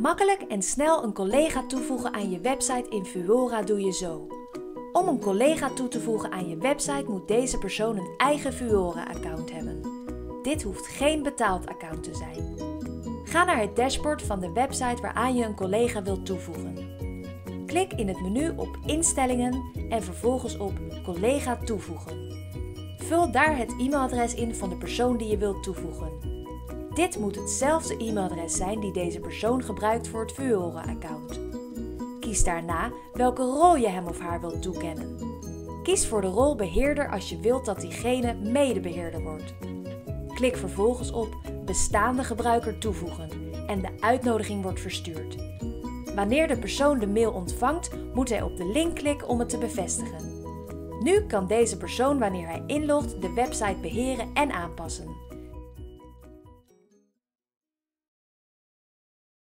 Makkelijk en snel een collega toevoegen aan je website in Vuora doe je zo. Om een collega toe te voegen aan je website moet deze persoon een eigen Vuora-account hebben. Dit hoeft geen betaald account te zijn. Ga naar het dashboard van de website waaraan je een collega wilt toevoegen. Klik in het menu op Instellingen en vervolgens op Collega toevoegen. Vul daar het e-mailadres in van de persoon die je wilt toevoegen. Dit moet hetzelfde e-mailadres zijn die deze persoon gebruikt voor het Vuora-account. Kies daarna welke rol je hem of haar wilt toekennen. Kies voor de rol beheerder als je wilt dat diegene medebeheerder wordt. Klik vervolgens op Bestaande gebruiker toevoegen en de uitnodiging wordt verstuurd. Wanneer de persoon de mail ontvangt, moet hij op de link klikken om het te bevestigen. Nu kan deze persoon wanneer hij inlogt de website beheren en aanpassen.